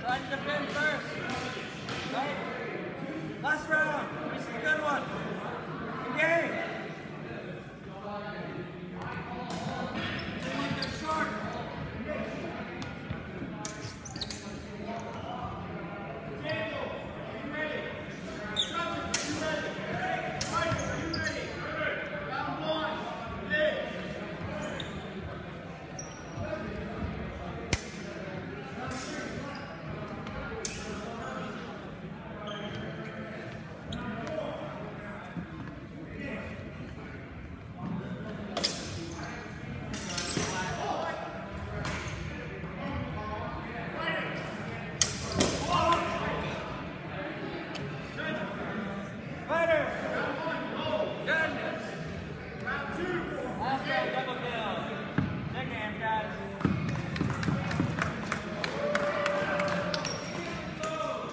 trying to defend.